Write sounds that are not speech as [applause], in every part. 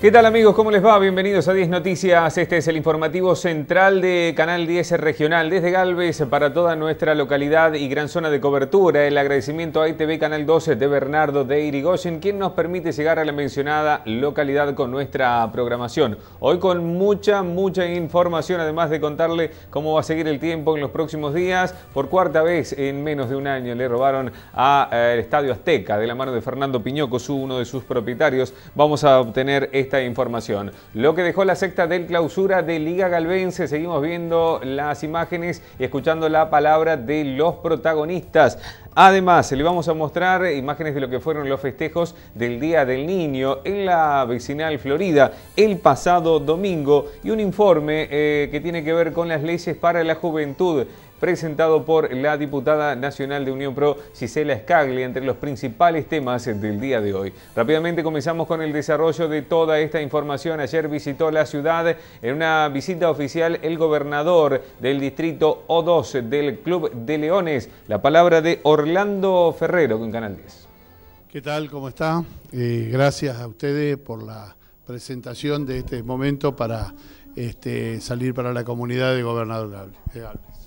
¿Qué tal amigos? ¿Cómo les va? Bienvenidos a 10 Noticias. Este es el informativo central de Canal 10 Regional desde Galvez para toda nuestra localidad y gran zona de cobertura. El agradecimiento a ITV Canal 12 de Bernardo de Irigoyen, quien nos permite llegar a la mencionada localidad con nuestra programación. Hoy con mucha, mucha información, además de contarle cómo va a seguir el tiempo en los próximos días. Por cuarta vez en menos de un año le robaron al eh, Estadio Azteca de la mano de Fernando Piñoco, uno de sus propietarios. Vamos a obtener esta información. Lo que dejó la secta del clausura de Liga Galvense, seguimos viendo las imágenes y escuchando la palabra de los protagonistas. Además, le vamos a mostrar imágenes de lo que fueron los festejos del Día del Niño en la vecinal Florida el pasado domingo y un informe eh, que tiene que ver con las leyes para la juventud presentado por la diputada nacional de Unión Pro, Gisela Scagli, entre los principales temas del día de hoy. Rápidamente comenzamos con el desarrollo de toda esta información. Ayer visitó la ciudad en una visita oficial el gobernador del distrito O2 del Club de Leones. La palabra de Orlando Ferrero con Canal 10. ¿Qué tal? ¿Cómo está? Eh, gracias a ustedes por la presentación de este momento para este, salir para la comunidad de Gobernador Galvez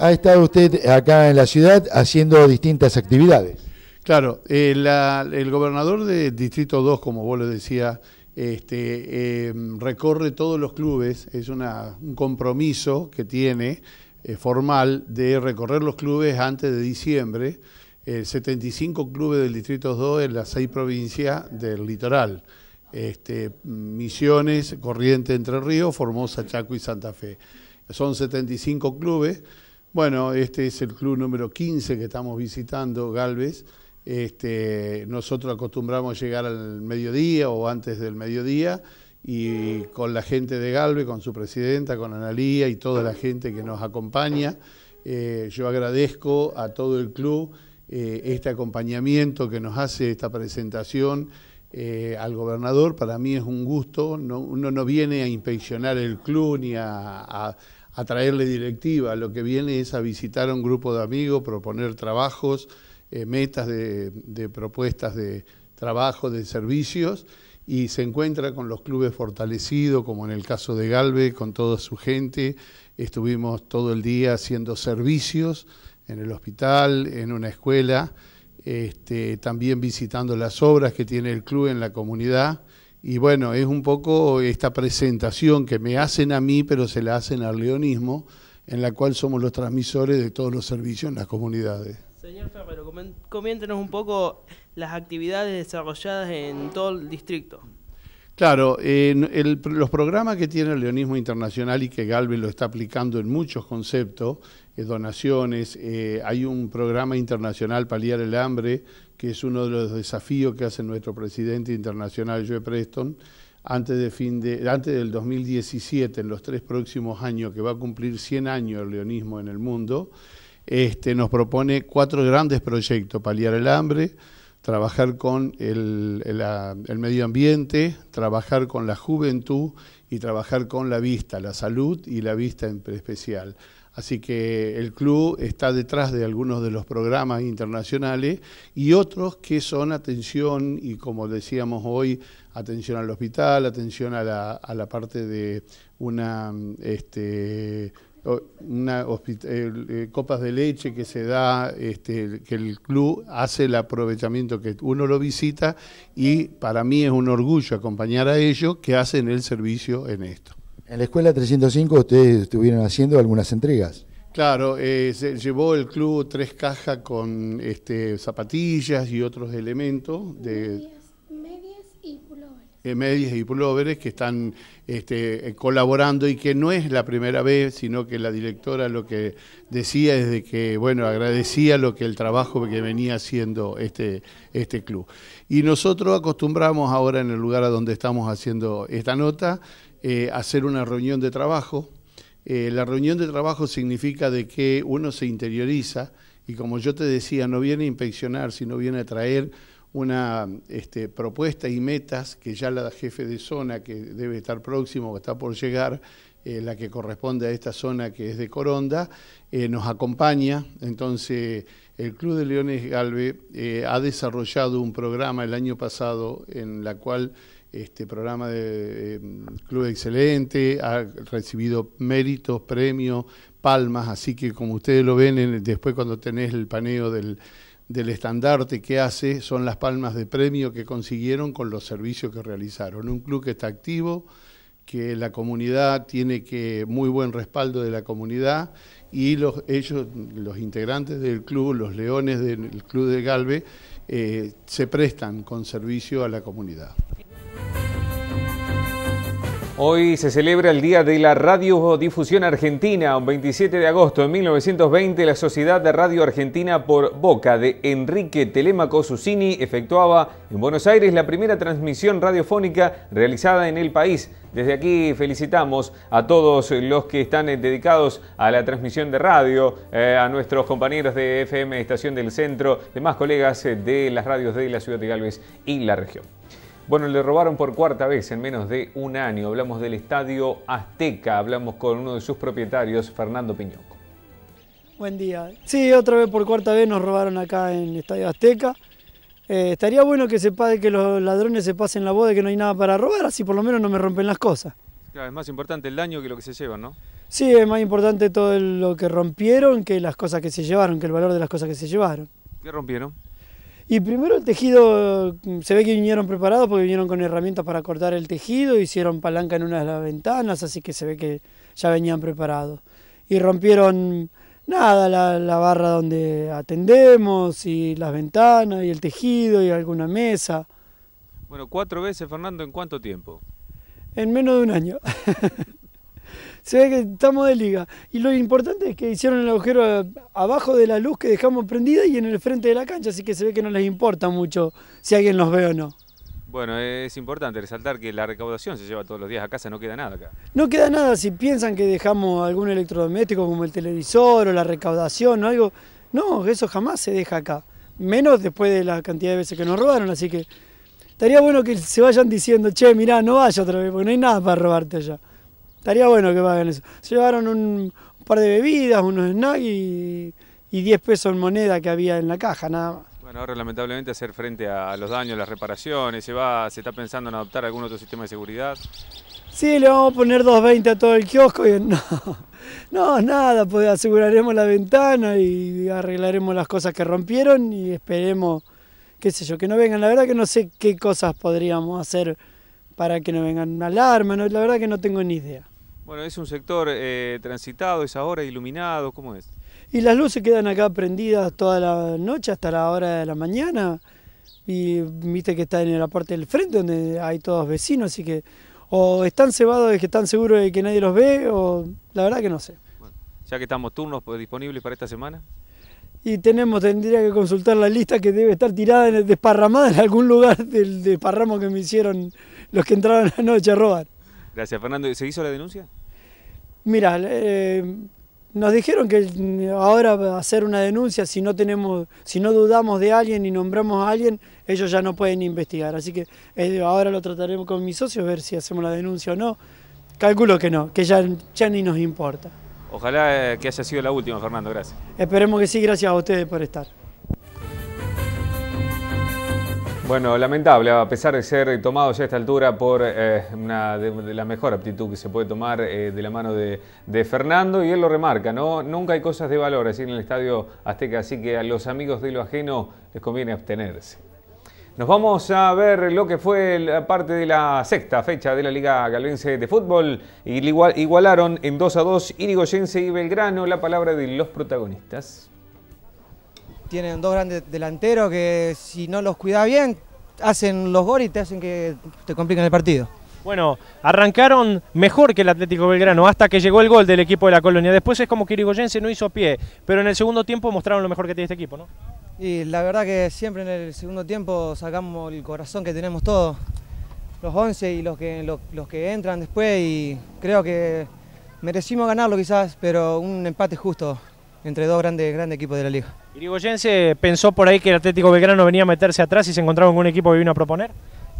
ha estado usted acá en la ciudad haciendo distintas actividades. Claro, eh, el gobernador del Distrito 2, como vos lo decías, este, em, recorre todos los clubes, es un compromiso que tiene eh, formal de recorrer los clubes antes de diciembre, 75 clubes del Distrito 2 en las seis provincias del litoral. Este, Misiones, Corriente, Entre Ríos, Formosa, Chaco y Santa Fe. Son 75 clubes bueno, este es el club número 15 que estamos visitando, Galvez. Este, nosotros acostumbramos llegar al mediodía o antes del mediodía y con la gente de Galvez, con su presidenta, con Analía y toda la gente que nos acompaña. Eh, yo agradezco a todo el club eh, este acompañamiento que nos hace esta presentación eh, al gobernador. Para mí es un gusto, uno no viene a inspeccionar el club ni a traerle directiva, lo que viene es a visitar a un grupo de amigos, proponer trabajos, eh, metas de, propuestas de trabajo, de servicios, y se encuentra con los clubes fortalecidos, como en el caso de Galve, con toda su gente. Estuvimos todo el día haciendo servicios en el hospital, en una escuela, este, también visitando las obras que tiene el club en la comunidad y bueno, es un poco esta presentación que me hacen a mí, pero se la hacen al leonismo, en la cual somos los transmisores de todos los servicios en las comunidades. Señor Ferrero, coméntenos un poco las actividades desarrolladas en todo el distrito. Claro, los programas que tiene el Leonismo Internacional y que Galvez lo está aplicando en muchos conceptos, eh, donaciones, eh, hay un programa internacional Paliar el Hambre, que es uno de los desafíos que hace nuestro presidente internacional, Joe Preston, antes, de fin de, antes del 2017, en los tres próximos años, que va a cumplir 100 años el leonismo en el mundo, este, nos propone cuatro grandes proyectos, paliar el hambre, trabajar con el, el, medio ambiente, trabajar con la juventud y trabajar con la vista, la salud y la vista en especial. Así que el club está detrás de algunos de los programas internacionales y otros que son atención, y como decíamos hoy, atención al hospital, atención a la, a la parte de una, este, una eh, copas de leche que se da, este, que el club hace el aprovechamiento que uno lo visita y para mí es un orgullo acompañar a ellos que hacen el servicio en esto. En la escuela 305 ustedes estuvieron haciendo algunas entregas. Claro, eh, se llevó el club tres cajas con este, zapatillas y otros elementos de medias, y pulóveres. Eh, medias y pulóveres que están este, eh, colaborando y que no es la primera vez, sino que la directora lo que decía es de que, bueno, agradecía lo que el trabajo que venía haciendo este, este club. Y nosotros acostumbramos ahora en el lugar a donde estamos haciendo esta nota, eh, hacer una reunión de trabajo. Eh, la reunión de trabajo significa de que uno se interioriza y como yo te decía, no viene a inspeccionar, sino viene a traer una este, propuesta y metas que ya la jefe de zona, que debe estar próximo o está por llegar, eh, la que corresponde a esta zona que es de Coronda, nos acompaña. Entonces, el Club de Leones Galve ha desarrollado un programa el año pasado en la cual este programa de Club Excelente, ha recibido méritos, premios, palmas, así que como ustedes lo ven después cuando tenés el paneo del, del estandarte que hace, son las palmas de premio que consiguieron con los servicios que realizaron. Un club que está activo, que la comunidad tiene que muy buen respaldo de la comunidad y los, ellos, los integrantes del club, los leones del club de Galve, eh, se prestan con servicio a la comunidad. Hoy se celebra el Día de la Radiodifusión Argentina. Un 27 de agosto de 1920, la Sociedad de Radio Argentina por boca de Enrique Telemaco Susini efectuaba en Buenos Aires la primera transmisión radiofónica realizada en el país. Desde aquí felicitamos a todos los que están dedicados a la transmisión de radio, eh, a nuestros compañeros de FM Estación del Centro, demás colegas de las radios de la ciudad de Galvez y la región. Bueno, le robaron por cuarta vez en menos de un año. Hablamos del Estadio Azteca, hablamos con uno de sus propietarios, Fernando Piñoco. Buen día. Sí, otra vez por cuarta vez nos robaron acá en el Estadio Azteca. Eh, estaría bueno que sepa que los ladrones se pasen la voz de que no hay nada para robar, así por lo menos no me rompen las cosas. Claro, es más importante el daño que lo que se llevan, ¿no? Sí, es más importante todo lo que rompieron que las cosas que se llevaron, que el valor de las cosas que se llevaron. ¿Qué rompieron? Y primero el tejido, se ve que vinieron preparados porque vinieron con herramientas para cortar el tejido, hicieron palanca en una de las ventanas, así que se ve que ya venían preparados. Y rompieron nada, la, barra donde atendemos y las ventanas y el tejido y alguna mesa. Bueno, cuatro veces, Fernando, ¿en cuánto tiempo? En menos de un año. [laughs] se ve que estamos de liga. Y lo importante es que hicieron el agujero abajo de la luz que dejamos prendida y en el frente de la cancha, así que se ve que no les importa mucho si alguien nos ve o no. Bueno, es importante resaltar que la recaudación se lleva todos los días a casa, no queda nada acá. No queda nada si piensan que dejamos algún electrodoméstico como el televisor o la recaudación o algo. No, eso jamás se deja acá. Menos después de la cantidad de veces que nos robaron, así que estaría bueno que se vayan diciendo, che, mirá, no vaya otra vez, porque no hay nada para robarte allá. Estaría bueno que hagan eso. Se llevaron un, par de bebidas, unos snacks y, 10 pesos en moneda que había en la caja, nada más. Bueno, ahora lamentablemente hacer frente a los daños, las reparaciones, se va, se está pensando en adoptar algún otro sistema de seguridad. Sí, le vamos a poner 220 a todo el kiosco y [laughs] no, no, nada, pues aseguraremos la ventana y arreglaremos las cosas que rompieron y esperemos, qué sé yo, que no vengan. La verdad que no sé qué cosas podríamos hacer para que no vengan alarmas, la verdad que no tengo ni idea. Bueno, es un sector eh, transitado, es ahora iluminado, ¿cómo es? Y las luces quedan acá prendidas toda la noche hasta la hora de la mañana. Y viste que está en la parte del frente donde hay todos vecinos, así que o están cebados de que están seguros de que nadie los ve, o la verdad que no sé. ya que estamos turnos disponibles para esta semana. Y tenemos, tendría que consultar la lista que debe estar tirada, en, desparramada en algún lugar del desparramo que me hicieron los que entraron anoche a robar. Gracias, Fernando. ¿Se hizo la denuncia? Mira, eh, nos dijeron que ahora hacer una denuncia, si no tenemos, si no dudamos de alguien y nombramos a alguien, ellos ya no pueden investigar. Así que eh, ahora lo trataremos con mis socios, ver si hacemos la denuncia o no. Calculo que no, que ya, ya ni nos importa. Ojalá eh, que haya sido la última, Fernando. Gracias. Esperemos que sí, gracias a ustedes por estar. Bueno, lamentable, a pesar de ser tomado ya a esta altura por eh, una de, la mejor aptitud que se puede tomar eh, de la mano de, Fernando, y él lo remarca, ¿no? Nunca hay cosas de valor así en el Estadio Azteca, así que a los amigos de lo ajeno les conviene abstenerse. Nos vamos a ver lo que fue la parte de la sexta fecha de la Liga Galvense de Fútbol. Igualaron en 2 a 2 Irigoyense y Belgrano la palabra de los protagonistas tienen dos grandes delanteros que si no los cuida bien, hacen los goles y te hacen que te compliquen el partido. Bueno, arrancaron mejor que el Atlético Belgrano hasta que llegó el gol del equipo de la Colonia. Después es como que Irigoyense no hizo pie, pero en el segundo tiempo mostraron lo mejor que tiene este equipo, ¿no? Y la verdad que siempre en el segundo tiempo sacamos el corazón que tenemos todos, los 11 y los que, los que entran después y creo que merecimos ganarlo quizás, pero un empate justo entre dos grandes, grandes equipos de la liga. ¿Irigoyense pensó por ahí que el Atlético Belgrano venía a meterse atrás y se encontraba con un equipo que vino a proponer?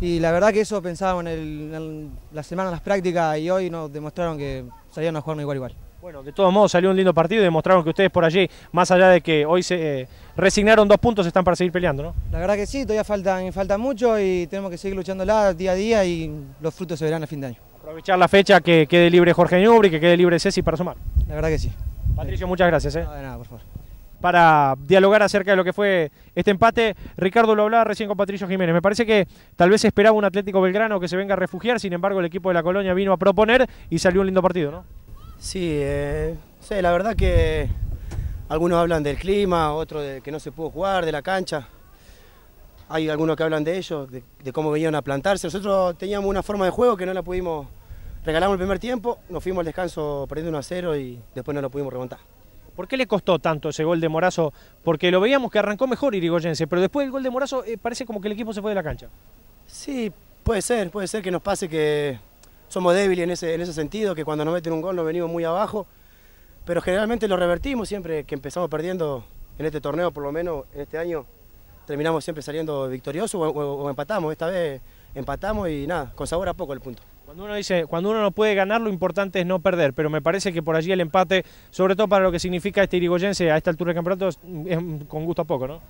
Y la verdad que eso pensábamos en, la semana de las prácticas y hoy nos demostraron que salían a jugar igual igual. Bueno, de todos modos salió un lindo partido y demostraron que ustedes por allí, más allá de que hoy se eh, resignaron dos puntos, están para seguir peleando, ¿no? La verdad que sí, todavía falta, falta mucho y tenemos que seguir luchándola día a día y los frutos se verán a fin de año. Aprovechar la fecha que quede libre Jorge Ñubri, que quede libre Ceci para sumar. La verdad que sí. Patricio, muchas gracias. ¿eh? No, de nada, por favor. Para dialogar acerca de lo que fue este empate, Ricardo lo hablaba recién con Patricio Jiménez. Me parece que tal vez esperaba un Atlético Belgrano que se venga a refugiar, sin embargo el equipo de la Colonia vino a proponer y salió un lindo partido, ¿no? Sí, eh, sí, la verdad que algunos hablan del clima, otros de que no se pudo jugar, de la cancha. Hay algunos que hablan de ellos, de, cómo venían a plantarse. Nosotros teníamos una forma de juego que no la pudimos, regalamos el primer tiempo, nos fuimos al descanso perdiendo 1 a 0 y después no lo pudimos remontar. ¿Por qué le costó tanto ese gol de Morazo? Porque lo veíamos que arrancó mejor Irigoyense, pero después del gol de Morazo eh, parece como que el equipo se fue de la cancha. Sí, puede ser, puede ser que nos pase que somos débiles en ese, en ese sentido, que cuando nos meten un gol nos venimos muy abajo, pero generalmente lo revertimos siempre que empezamos perdiendo en este torneo, por lo menos en este año, terminamos siempre saliendo victoriosos o, o- o empatamos. Esta vez empatamos y nada, con sabor a poco el punto. Cuando uno dice, cuando uno no puede ganar, lo importante es no perder, pero me parece que por allí el empate, sobre todo para lo que significa este Irigoyense a esta altura del campeonato, es con gusto a poco, ¿no?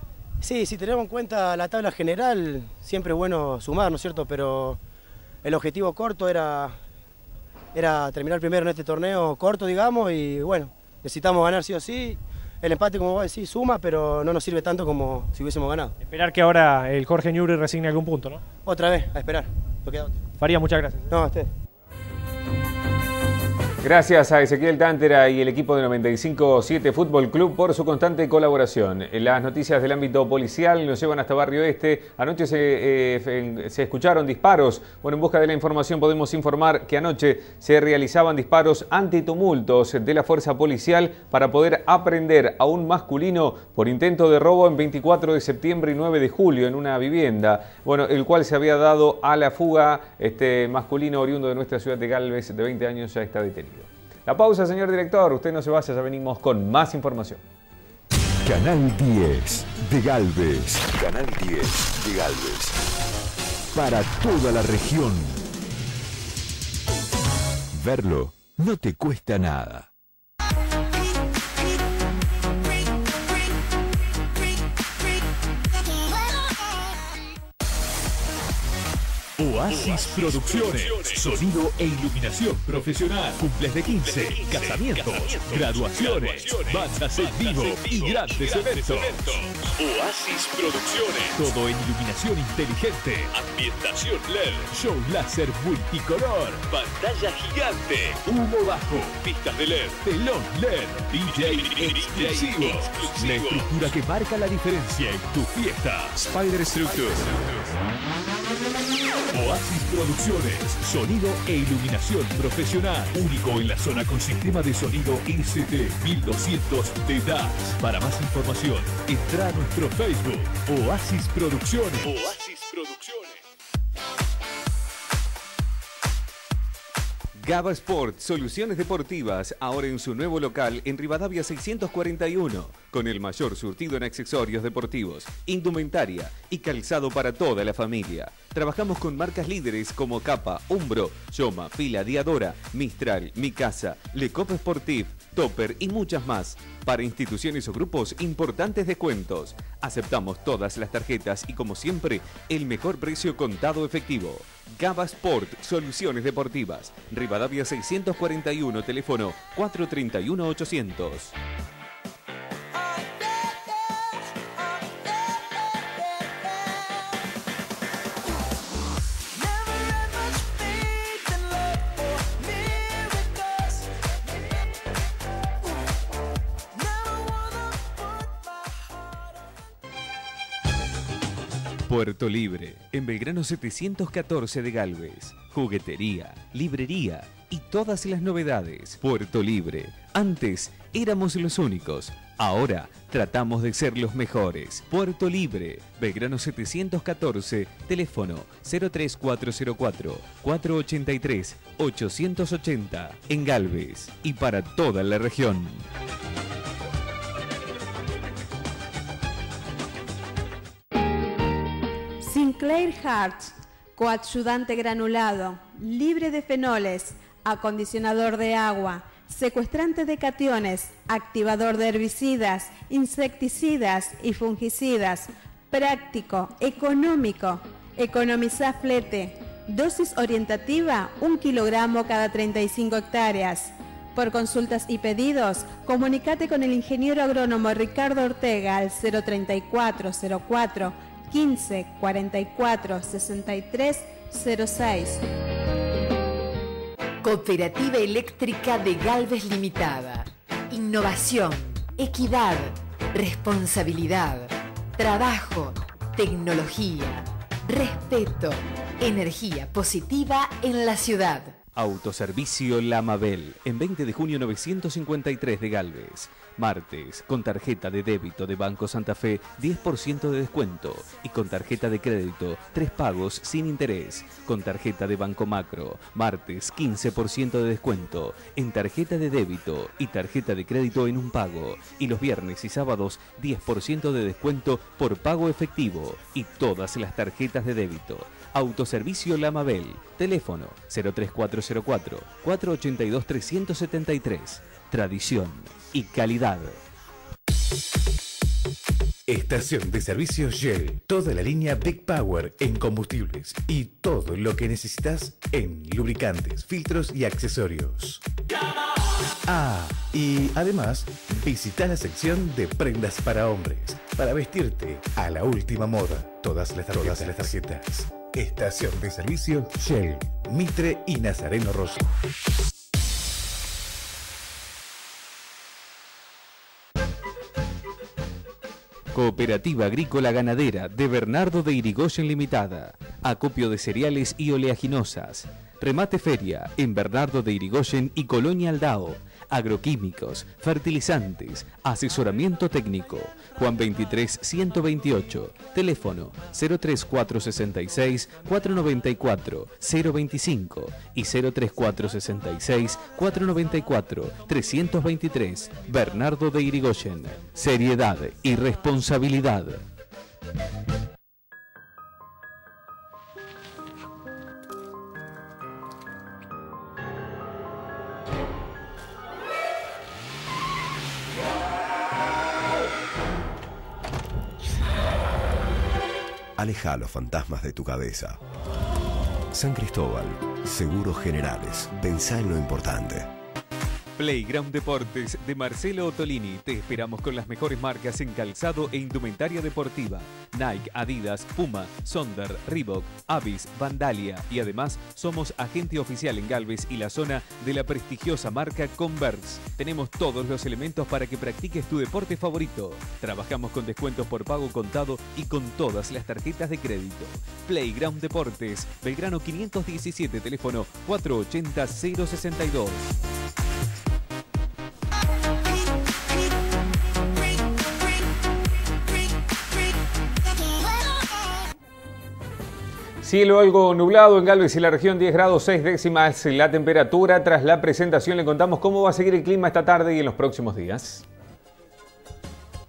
Sí, si tenemos en cuenta la tabla general, siempre es bueno sumar, ¿no es cierto? Pero el objetivo corto era, era terminar primero en este torneo corto, digamos, y bueno, necesitamos ganar sí o sí. El empate, como vos decís, suma, pero no nos sirve tanto como si hubiésemos ganado. Esperar que ahora el Jorge Ñubri resigne algún punto, ¿no? Otra vez, a esperar. No queda otra. Faría, muchas gracias. No, a usted. Gracias a Ezequiel Tántera y el equipo de 95-7 Fútbol Club por su constante colaboración. Las noticias del ámbito policial nos llevan hasta Barrio Este. Anoche se, eh, se escucharon disparos. Bueno, en busca de la información podemos informar que anoche se realizaban disparos antitumultos de la fuerza policial para poder aprender a un masculino por intento de robo en 24 de septiembre y 9 de julio en una vivienda. Bueno, el cual se había dado a la fuga. Este masculino oriundo de nuestra ciudad de Galvez de 20 años ya está detenido. La pausa, señor director. Usted no se vaya, ya venimos con más información. Canal 10 de Galvez. Canal 10 de Galvez. Para toda la región. Verlo no te cuesta nada. Oasis Producciones, sonido e iluminación profesional, cumples de 15, casamientos, graduaciones, bandas en vivo y grandes eventos. Oasis Producciones, todo en iluminación inteligente, ambientación LED, show láser multicolor, pantalla gigante, humo bajo, pistas de LED, telón LED, DJ exclusivo, la estructura que marca la diferencia en tu fiesta. Spider Structure. Oasis Producciones, sonido e iluminación profesional, único en la zona con sistema de sonido ICT 1200 de DAX. Para más información, entra a nuestro Facebook, Oasis Producciones. Oasis Producciones. Gaba Sport, soluciones deportivas, ahora en su nuevo local en Rivadavia 641, con el mayor surtido en accesorios deportivos, indumentaria y calzado para toda la familia. Trabajamos con marcas líderes como Capa, Umbro, Yoma, Fila, Diadora, Mistral, Mi Casa, Le Copa Sportif, Topper y muchas más. Para instituciones o grupos, importantes descuentos. Aceptamos todas las tarjetas y como siempre, el mejor precio contado efectivo. Gaba Sport, soluciones deportivas. Rivadavia 641, teléfono 431-800. Puerto Libre, en Belgrano 714 de Galvez. Juguetería, librería y todas las novedades. Puerto Libre. Antes éramos los únicos. Ahora tratamos de ser los mejores. Puerto Libre, Belgrano 714, teléfono 03404 483 880 en Galvez y para toda la región. Sinclair Hearts, coadyuvante granulado, libre de fenoles, acondicionador de agua, secuestrante de cationes, activador de herbicidas, insecticidas y fungicidas, práctico, económico, economiza flete, dosis orientativa, un kilogramo cada 35 hectáreas. Por consultas y pedidos, comunícate con el ingeniero agrónomo Ricardo Ortega al 03404 15 44 63 06. Cooperativa Eléctrica de Galvez Limitada. Innovación, equidad, responsabilidad, trabajo, tecnología, respeto, energía positiva en la ciudad. Autoservicio La Mabel, en 20 de junio 953 de Galvez. Martes, con tarjeta de débito de Banco Santa Fe, 10% de descuento. Y con tarjeta de crédito, tres pagos sin interés. Con tarjeta de Banco Macro, martes, 15% de descuento. En tarjeta de débito y tarjeta de crédito en un pago. Y los viernes y sábados, 10% de descuento por pago efectivo. Y todas las tarjetas de débito. Autoservicio La Mabel. Teléfono 03404 482 373. Tradición y calidad. Estación de servicio Shell. Toda la línea Big Power en combustibles y todo lo que necesitas en lubricantes, filtros y accesorios. Ah, y además, visita la sección de prendas para hombres para vestirte a la última moda. Todas las tarjetas. Todas las tarjetas. Estación de servicio Shell, Mitre y Nazareno Rosso. Cooperativa Agrícola Ganadera de Bernardo de Irigoyen Limitada. Acopio de cereales y oleaginosas. Remate Feria en Bernardo de Irigoyen y Colonia Aldao. Agroquímicos, fertilizantes, asesoramiento técnico. Juan 23 128. Teléfono 03466 494 025 y 03466 494 323. Bernardo de Irigoyen. Seriedad y responsabilidad. Aleja los fantasmas de tu cabeza. San Cristóbal, Seguros Generales. Pensá en lo importante. Playground Deportes de Marcelo Ottolini. Te esperamos con las mejores marcas en calzado e indumentaria deportiva. Nike, Adidas, Puma, Sonder, Reebok, Avis, Vandalia y además somos agente oficial en Galvez y la zona de la prestigiosa marca Converse. Tenemos todos los elementos para que practiques tu deporte favorito. Trabajamos con descuentos por pago contado y con todas las tarjetas de crédito. Playground Deportes, Belgrano 517, teléfono 480 062. Cielo algo nublado en Galvez y la región 10 grados 6 décimas la temperatura. Tras la presentación le contamos cómo va a seguir el clima esta tarde y en los próximos días.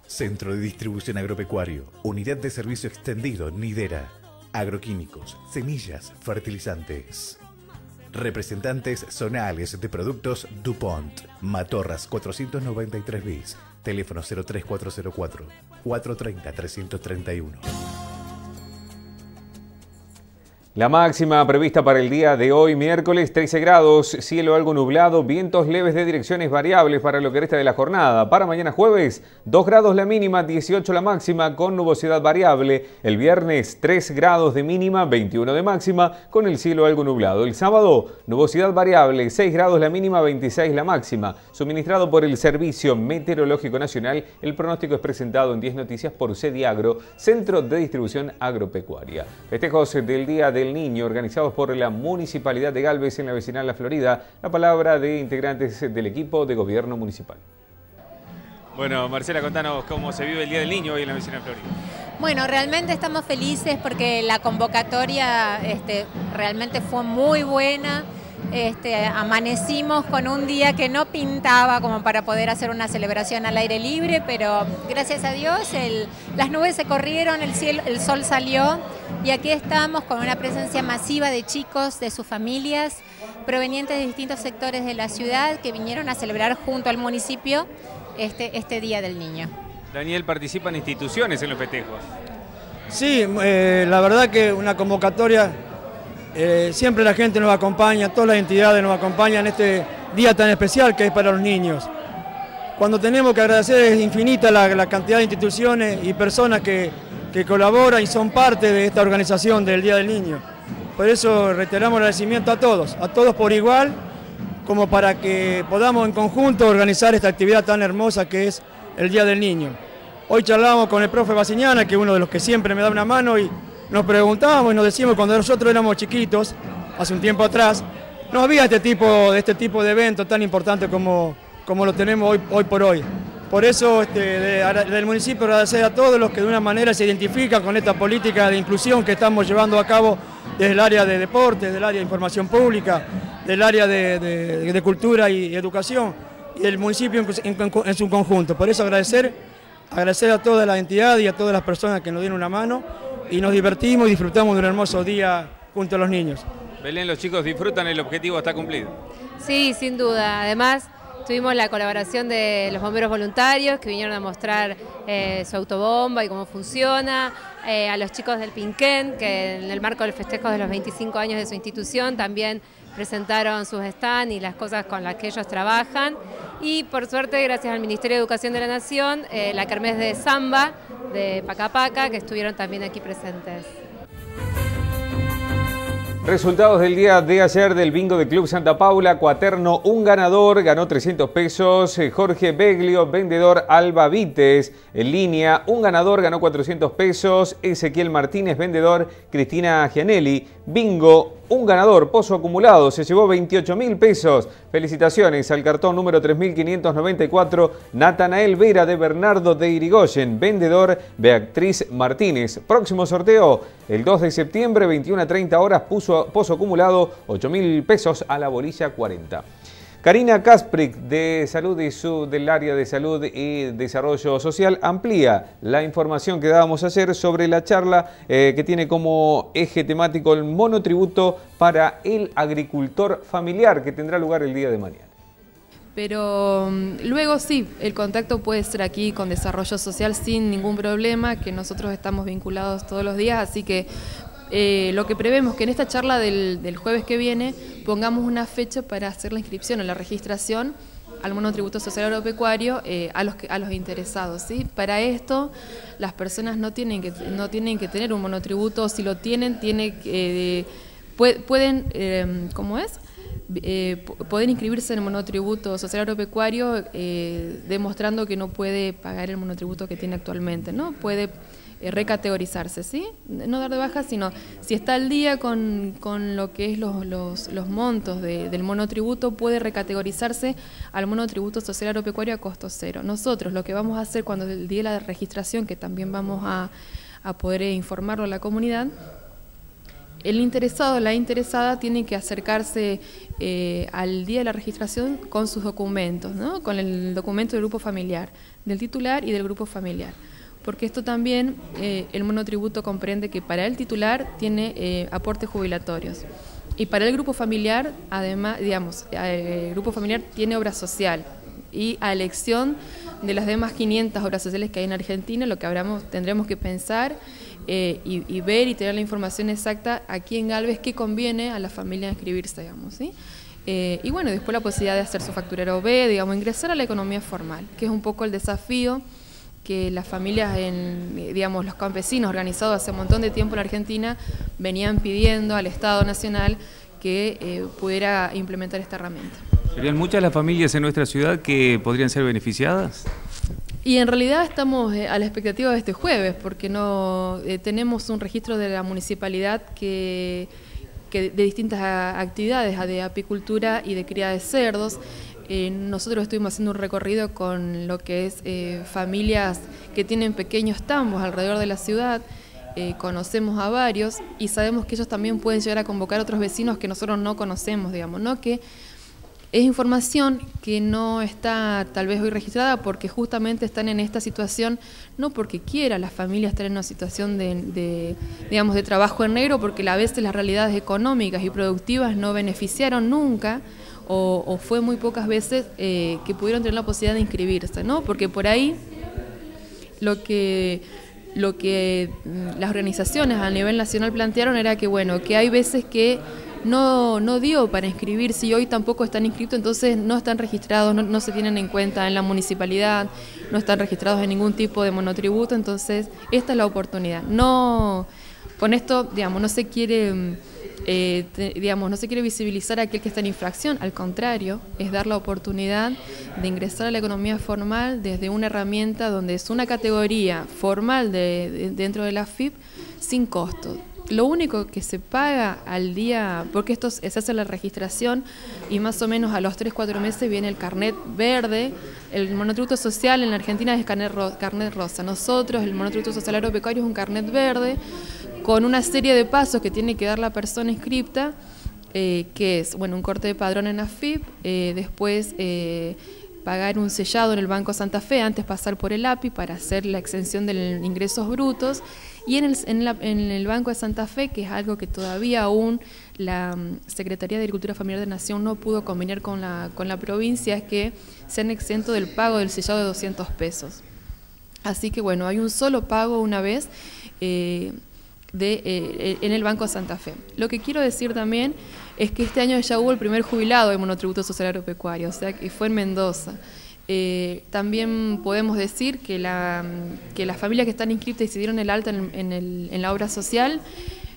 Centro de Distribución Agropecuario, Unidad de Servicio Extendido, Nidera, Agroquímicos, Semillas, Fertilizantes. Representantes zonales de productos DuPont, Matorras 493 bis, teléfono 03404 430 331. La máxima prevista para el día de hoy, miércoles 13 grados, cielo algo nublado, vientos leves de direcciones variables para lo que resta de la jornada. Para mañana jueves, 2 grados la mínima, 18 la máxima con nubosidad variable. El viernes, 3 grados de mínima, 21 de máxima con el cielo algo nublado. El sábado, nubosidad variable, 6 grados la mínima, 26 la máxima. Suministrado por el Servicio Meteorológico Nacional, el pronóstico es presentado en 10 noticias por Agro, Centro de Distribución Agropecuaria. Festejos del día del Niño, organizados por la Municipalidad de Galvez en la vecinal La Florida. La palabra de integrantes del equipo de gobierno municipal. Bueno, Marcela, contanos cómo se vive el Día del Niño hoy en la vecinal Florida. Bueno, realmente estamos felices porque la convocatoria este, realmente fue muy buena. Este, amanecimos con un día que no pintaba como para poder hacer una celebración al aire libre, pero gracias a Dios las nubes se corrieron, el, cielo, el sol salió Y aquí estamos con una presencia masiva de chicos, de sus familias, provenientes de distintos sectores de la ciudad que vinieron a celebrar junto al municipio este, este Día del Niño. Daniel, participan instituciones en los festejos. Sí, eh, la verdad que una convocatoria, eh, siempre la gente nos acompaña, todas las entidades nos acompañan en este día tan especial que es para los niños. Cuando tenemos que agradecer es infinita la, cantidad de instituciones y personas que, que, colaboran y son parte de esta organización del Día del Niño. Por eso reiteramos el agradecimiento a todos, a todos por igual, como para que podamos en conjunto organizar esta actividad tan hermosa que es el Día del Niño. Hoy charlábamos con el profe Basiñana, que es uno de los que siempre me da una mano, y nos preguntábamos y nos decíamos cuando nosotros éramos chiquitos, hace un tiempo atrás, no había este tipo, este tipo de evento tan importante como como lo tenemos hoy, hoy por hoy. Por eso este, del municipio agradecer a todos los que de una manera se identifican con esta política de inclusión que estamos llevando a cabo desde el área de deporte, del área de información pública, del área de, cultura y educación y el municipio en, su conjunto. Por eso agradecer, agradecer a toda la entidad y a todas las personas que nos dieron una mano y nos divertimos y disfrutamos de un hermoso día junto a los niños. Belén, los chicos disfrutan, el objetivo está cumplido. Sí, sin duda. Además, Tuvimos la colaboración de los bomberos voluntarios que vinieron a mostrar eh, su autobomba y cómo funciona, eh, a los chicos del Pinquén, que en el marco del festejo de los 25 años de su institución también presentaron sus stands y las cosas con las que ellos trabajan. Y por suerte, gracias al Ministerio de Educación de la Nación, eh, la Kermés de Samba de Pacapaca, que estuvieron también aquí presentes. Resultados del día de ayer del bingo de Club Santa Paula, Cuaterno, un ganador, ganó 300 pesos, eh, Jorge Beglio, vendedor Alba Vites, en línea, un ganador ganó 400 pesos, Ezequiel Martínez, vendedor Cristina Gianelli, bingo, un ganador, pozo acumulado, se llevó 28 mil pesos. Felicitaciones al cartón número 3594, Natanael Vera de Bernardo de Irigoyen, vendedor Beatriz Martínez. Próximo sorteo, el 2 de septiembre, 21 a 30 horas, puso, pozo acumulado, 8 mil pesos a la bolilla 40. Karina Kasprick de Salud y su, del área de Salud y Desarrollo Social amplía la información que dábamos ayer sobre la charla eh, que tiene como eje temático el monotributo para el agricultor familiar que tendrá lugar el día de mañana. Pero mm, luego sí, el contacto puede ser aquí con desarrollo social sin ningún problema, que nosotros estamos vinculados todos los días, así que eh, lo que prevemos que en esta charla del, jueves que viene pongamos una fecha para hacer la inscripción o la registración al monotributo social agropecuario eh, a, los, a los interesados. ¿sí? Para esto, las personas no tienen que, no tienen que tener un monotributo, si lo tienen, tiene, eh, pueden, em, ¿cómo es? pueden inscribirse en el monotributo social agropecuario demostrando que no puede pagar el monotributo que tiene actualmente, ¿no? Puede eh, recategorizarse, ¿sí? No dar de baja, sino si está al día con, lo que es los, los, montos del monotributo, puede recategorizarse al monotributo social agropecuario a costo cero. Nosotros lo que vamos a hacer cuando el día de la registración, que también vamos a, poder informarlo a la comunidad, el interesado, la interesada, tiene que acercarse eh, al día de la registración con sus documentos, ¿no? con el documento del grupo familiar, del titular y del grupo familiar porque esto también, eh, el monotributo comprende que para el titular tiene eh, aportes jubilatorios. Y para el grupo familiar, además, digamos, eh, el grupo familiar tiene obra social. Y a elección de las demás 500 obras sociales que hay en Argentina, lo que habramos, tendremos que pensar y, ver y tener la información exacta aquí en Galvez qué conviene a la familia inscribirse, digamos, ¿sí? y bueno, después la posibilidad de hacer su facturero B, digamos, ingresar a la economía formal, que es un poco el desafío que las familias, en, digamos, los campesinos organizados hace un montón de tiempo en Argentina venían pidiendo al Estado Nacional que eh, pudiera implementar esta herramienta. ¿Serían muchas las familias en nuestra ciudad que podrían ser beneficiadas? Y en realidad estamos eh, a la expectativa de este jueves, porque no eh, tenemos un registro de la municipalidad que, que de distintas actividades, de apicultura y de cría de cerdos. Eh, nosotros estuvimos haciendo un recorrido con lo que es eh, familias que tienen pequeños tambos alrededor de la ciudad. Eh, conocemos a varios y sabemos que ellos también pueden llegar a convocar a otros vecinos que nosotros no conocemos, digamos, ¿no? Que es información que no está tal vez hoy registrada porque justamente están en esta situación, no porque quiera la familia estar en una situación de, digamos, de trabajo en negro, porque a veces las realidades económicas y productivas no beneficiaron nunca o, fue muy pocas veces eh, que pudieron tener la posibilidad de inscribirse, ¿no? Porque por ahí lo que lo que mm, las organizaciones a nivel nacional plantearon era que bueno, que hay veces que no, no dio para inscribirse y hoy tampoco están inscritos, entonces no están registrados, no, se tienen en cuenta en la municipalidad, no están registrados en ningún tipo de monotributo, entonces esta es la oportunidad. No, con esto, digamos, no se quiere... Eh, digamos, no se quiere visibilizar a aquel que está en infracción, al contrario, es dar la oportunidad de ingresar a la economía formal desde una herramienta donde es una categoría formal de, dentro de la FIP sin costo. Lo único que se paga al día, porque esto se hace la registración y más o menos a los 3-4 meses viene el carnet verde. El monotributo social en la Argentina es carnet, carnet rosa. Nosotros, el monotributo social agropecuario es un carnet verde con una serie de pasos que tiene que dar la persona inscripta, eh, que es bueno un corte de padrón en AFIP, eh, después eh, pagar un sellado en el Banco Santa Fe, antes pasar por el API para hacer la exención de ingresos brutos y en el, en, el Banco de Santa Fe, que es algo que todavía aún la mm, Secretaría de Agricultura Familiar de Nación no pudo convenir con la, con la provincia, es que sean exentos del pago del sellado de 200 pesos. Así que bueno, hay un solo pago una vez eh, de, eh, en el Banco Santa Fe. Lo que quiero decir también es que este año ya hubo el primer jubilado de monotributo social agropecuario, o sea que fue en Mendoza. Eh, también podemos decir que, la, que las familias que están inscritas y se dieron el alta en, en, la obra social,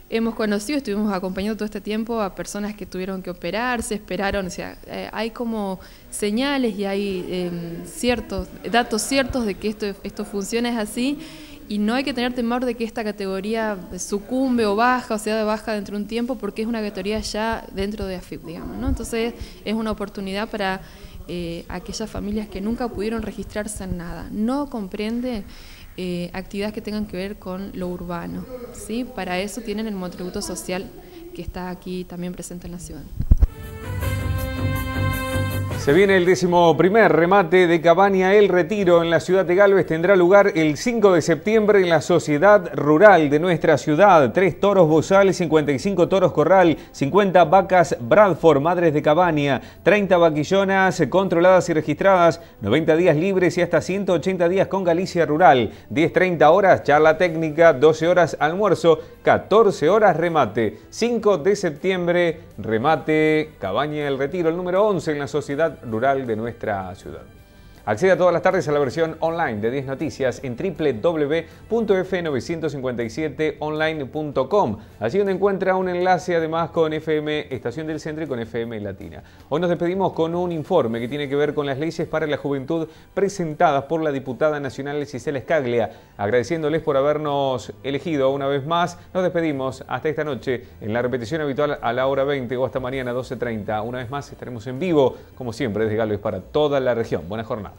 hemos conocido, estuvimos acompañando todo este tiempo a personas que tuvieron que operarse, esperaron, o sea, eh, hay como señales y hay em, ciertos, datos ciertos de que esto, esto funciona, es así, y no hay que tener temor de que esta categoría sucumbe o baja, o sea, de baja dentro de un tiempo, porque es una categoría ya dentro de AFIP, digamos, ¿no? Entonces es una oportunidad para eh, aquellas familias que nunca pudieron registrarse en nada. No comprende eh, actividades que tengan que ver con lo urbano. ¿sí? Para eso tienen el monotributo social que está aquí también presente en la ciudad. Se viene el décimo primer remate de Cabaña El Retiro en la ciudad de Galvez. Tendrá lugar el 5 de septiembre en la sociedad rural de nuestra ciudad. Tres toros bozales, 55 toros corral, 50 vacas Bradford, madres de Cabaña, 30 vaquillonas controladas y registradas, 90 días libres y hasta 180 días con Galicia Rural. 10-30 horas charla técnica, 12 horas almuerzo, 14 horas remate. 5 de septiembre, remate Cabaña El Retiro, el número 11 en la sociedad rural de nuestra ciudad. Acceda todas las tardes a la versión online de 10 Noticias en www.f957online.com. Allí donde encuentra un enlace además con FM Estación del Centro y con FM Latina. Hoy nos despedimos con un informe que tiene que ver con las leyes para la juventud presentadas por la diputada nacional Cisela Scaglia. Agradeciéndoles por habernos elegido una vez más. Nos despedimos hasta esta noche en la repetición habitual a la hora 20 o hasta mañana 12.30. Una vez más estaremos en vivo, como siempre, desde Galvez para toda la región. Buena jornada.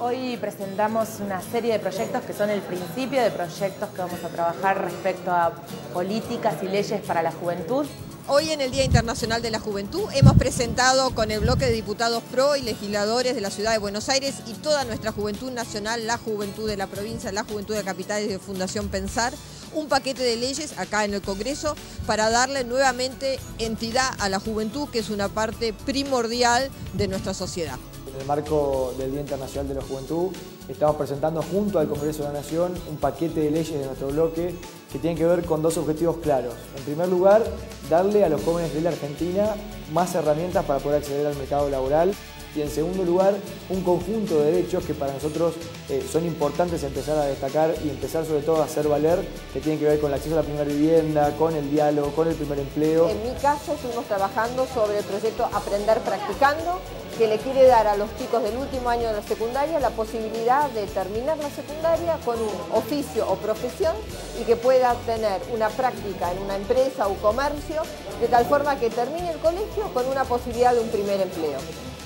Hoy presentamos una serie de proyectos que son el principio de proyectos que vamos a trabajar respecto a políticas y leyes para la juventud. Hoy en el Día Internacional de la Juventud hemos presentado con el bloque de diputados PRO y legisladores de la Ciudad de Buenos Aires y toda nuestra juventud nacional, la juventud de la provincia, la juventud de capitales de Fundación Pensar, un paquete de leyes acá en el Congreso para darle nuevamente entidad a la juventud, que es una parte primordial de nuestra sociedad. En el marco del Día Internacional de la Juventud, estamos presentando junto al Congreso de la Nación un paquete de leyes de nuestro bloque que tienen que ver con dos objetivos claros. En primer lugar, darle a los jóvenes de la Argentina más herramientas para poder acceder al mercado laboral y en segundo lugar un conjunto de derechos que para nosotros eh, son importantes empezar a destacar y empezar sobre todo a hacer valer, que tienen que ver con el acceso a la primera vivienda, con el diálogo, con el primer empleo. En mi caso estuvimos trabajando sobre el proyecto Aprender Practicando, que le quiere dar a los chicos del último año de la secundaria la posibilidad de terminar la secundaria con un oficio o profesión y que pueda tener una práctica en una empresa o comercio, de tal forma que termine el colegio con una posibilidad de un primer empleo.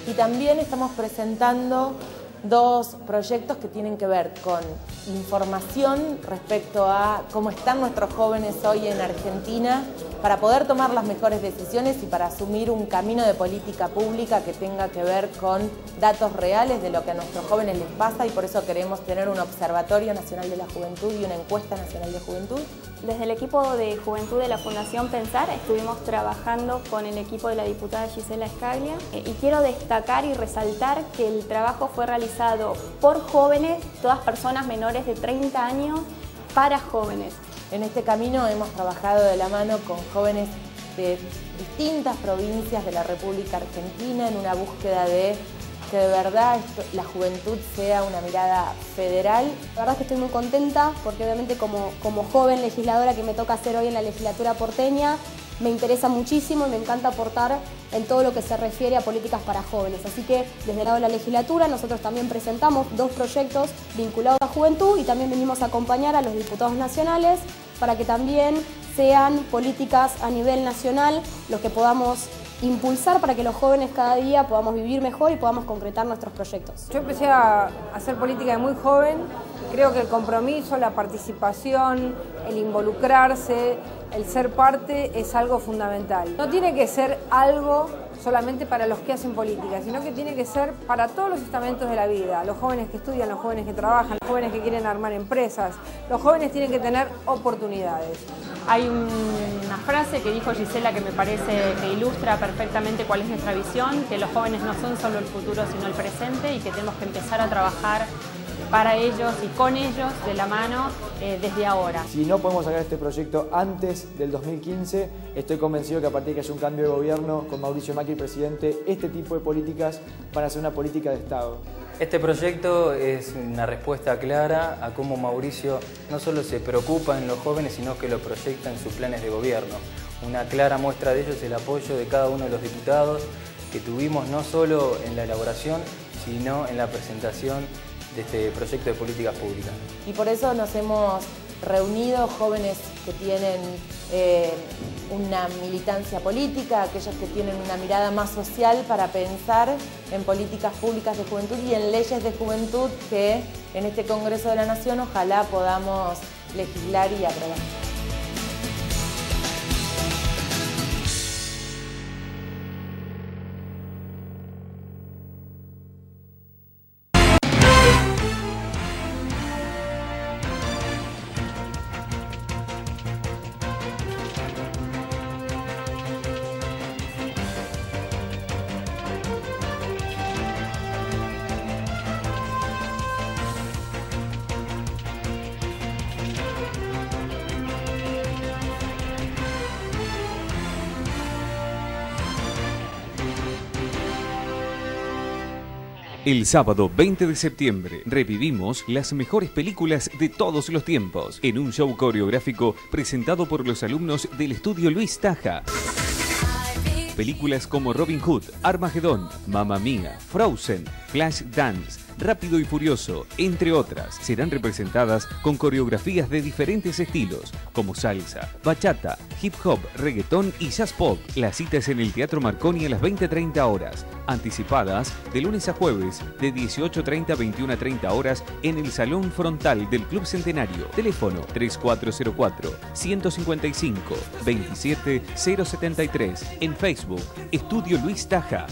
Y también estamos presentando dos proyectos que tienen que ver con información respecto a cómo están nuestros jóvenes hoy en Argentina para poder tomar las mejores decisiones y para asumir un camino de política pública que tenga que ver con datos reales de lo que a nuestros jóvenes les pasa y por eso queremos tener un Observatorio Nacional de la Juventud y una encuesta nacional de juventud. Desde el equipo de juventud de la Fundación Pensar estuvimos trabajando con el equipo de la diputada Gisela Escaglia eh, y quiero destacar y resaltar que el trabajo fue realizado por jóvenes, todas personas menores de 30 años, para jóvenes. En este camino hemos trabajado de la mano con jóvenes de distintas provincias de la República Argentina en una búsqueda de que de verdad la juventud sea una mirada federal. La verdad es que estoy muy contenta porque obviamente como, como joven legisladora que me toca hacer hoy en la legislatura porteña, me interesa muchísimo y me encanta aportar en todo lo que se refiere a políticas para jóvenes. Así que desde el lado de la legislatura nosotros también presentamos dos proyectos vinculados a juventud y también venimos a acompañar a los diputados nacionales para que también sean políticas a nivel nacional los que podamos impulsar para que los jóvenes cada día podamos vivir mejor y podamos concretar nuestros proyectos. Yo empecé a hacer política de muy joven, creo que el compromiso, la participación, el involucrarse, el ser parte es algo fundamental. No tiene que ser algo solamente para los que hacen política, sino que tiene que ser para todos los estamentos de la vida, los jóvenes que estudian, los jóvenes que trabajan, los jóvenes que quieren armar empresas, los jóvenes tienen que tener oportunidades. Hay una frase que dijo Gisela que me parece que ilustra perfectamente cuál es nuestra visión, que los jóvenes no son solo el futuro sino el presente y que tenemos que empezar a trabajar para ellos y con ellos de la mano eh, desde ahora. Si no podemos sacar este proyecto antes del 2015, estoy convencido que a partir de que haya un cambio de gobierno con Mauricio Macri presidente, este tipo de políticas van a ser una política de Estado. Este proyecto es una respuesta clara a cómo Mauricio no solo se preocupa en los jóvenes, sino que lo proyecta en sus planes de gobierno. Una clara muestra de ello es el apoyo de cada uno de los diputados que tuvimos no solo en la elaboración, sino en la presentación de este proyecto de políticas públicas. Y por eso nos hemos reunido jóvenes que tienen eh, una militancia política, aquellos que tienen una mirada más social para pensar en políticas públicas de juventud y en leyes de juventud que en este Congreso de la Nación ojalá podamos legislar y aprobar. El sábado 20 de septiembre revivimos las mejores películas de todos los tiempos en un show coreográfico presentado por los alumnos del estudio Luis Taja. Películas como Robin Hood, Armageddon, Mamma Mia, Frozen, Flash Dance, Rápido y Furioso, entre otras, serán representadas con coreografías de diferentes estilos, como salsa, bachata, hip hop, reggaetón y jazz pop. La cita es en el Teatro Marconi a las 20.30 horas, anticipadas de lunes a jueves de 18.30 a 21.30 horas en el Salón Frontal del Club Centenario. Teléfono 3404 155 27073 en Facebook Estudio Luis Taja.